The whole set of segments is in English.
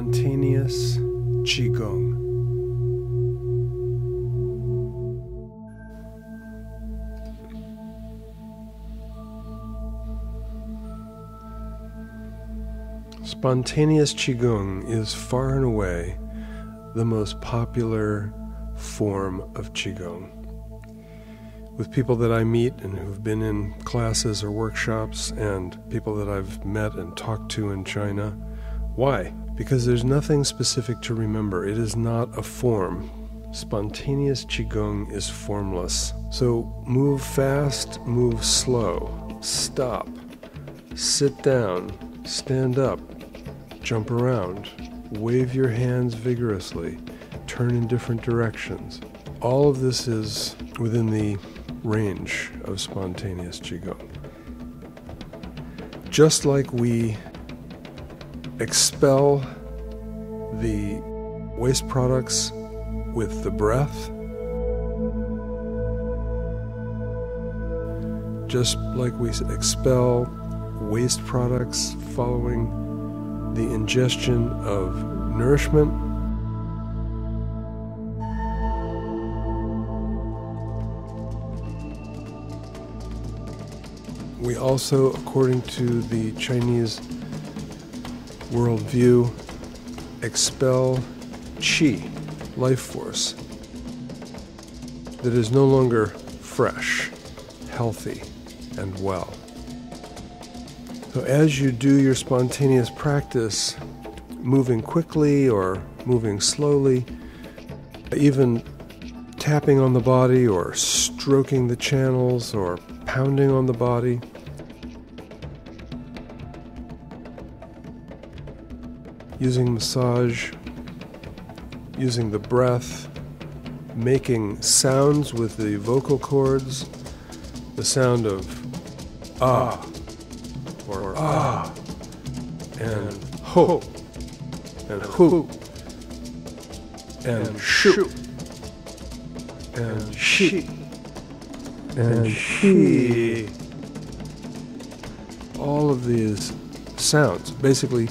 Spontaneous Qigong. Spontaneous Qigong is far and away the most popular form of Qigong. With people that I meet and who've been in classes or workshops, and people that I've met and talked to in China. Why? Because there's nothing specific to remember. It is not a form. Spontaneous Qigong is formless. So move fast, move slow, stop, sit down, stand up, jump around, wave your hands vigorously, turn in different directions. All of this is within the range of spontaneous Qigong. Just like we expel the waste products with the breath, just like we expel waste products following the ingestion of nourishment. We also, according to the Chinese worldview, expel qi, life force, that is no longer fresh, healthy, and well. So, as you do your spontaneous practice, moving quickly or moving slowly, even tapping on the body or stroking the channels or pounding on the body, using massage, using the breath, making sounds with the vocal cords, the sound of ah or ah, and ho, and hu, and shu, and she, and she. All of these sounds basically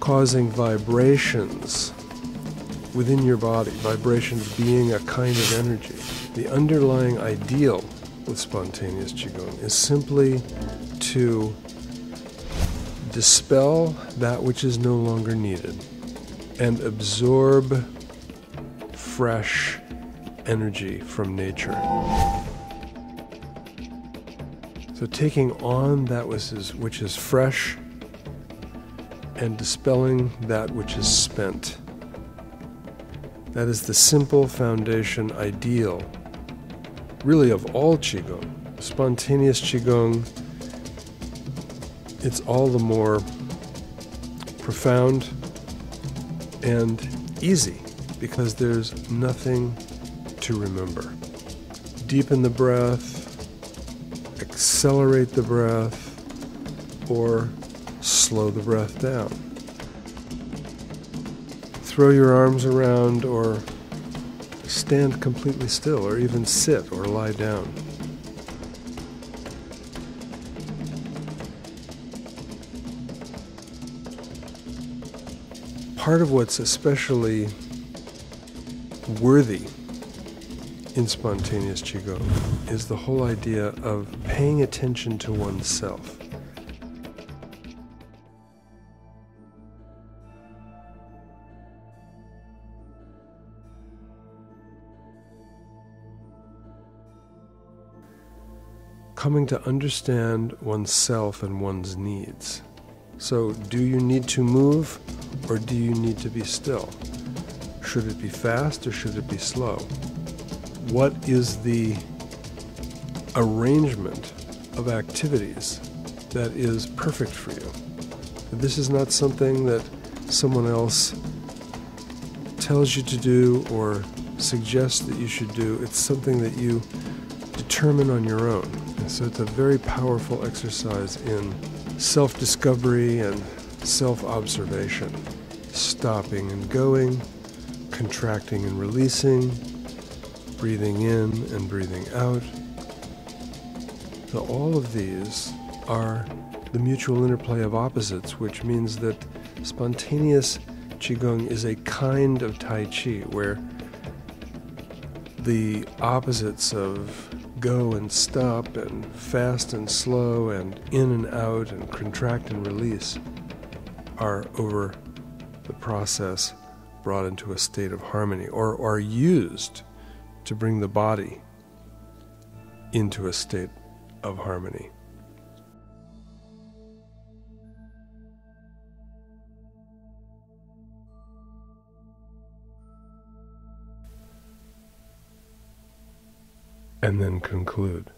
causing vibrations within your body, vibrations being a kind of energy. The underlying ideal with spontaneous Qigong is simply to dispel that which is no longer needed and absorb fresh energy from nature. So, taking on that which is, which is fresh and dispelling that which is spent. That is the simple foundation ideal, really, of all Qigong. Spontaneous Qigong it's all the more profound and easy because there's nothing to remember. Deepen the breath, accelerate the breath, or slow the breath down. Throw your arms around or stand completely still, or even sit or lie down. part of what's especially worthy in spontaneous Qigong is the whole idea of paying attention to oneself. Coming to understand oneself and one's needs. So, do you need to move or do you need to be still? Should it be fast or should it be slow? What is the arrangement of activities that is perfect for you? This is not something that someone else tells you to do or suggests that you should do. It's something that you determine on your own. So it's a very powerful exercise in self discovery and self observation, stopping and going, contracting and releasing, breathing in and breathing out. So, all of these are the mutual interplay of opposites, which means that spontaneous Qigong is a kind of Tai Chi where the opposites of go and stop and fast and slow and in and out and contract and release are over the process brought into a state of harmony or are used to bring the body into a state of harmony. And then conclude.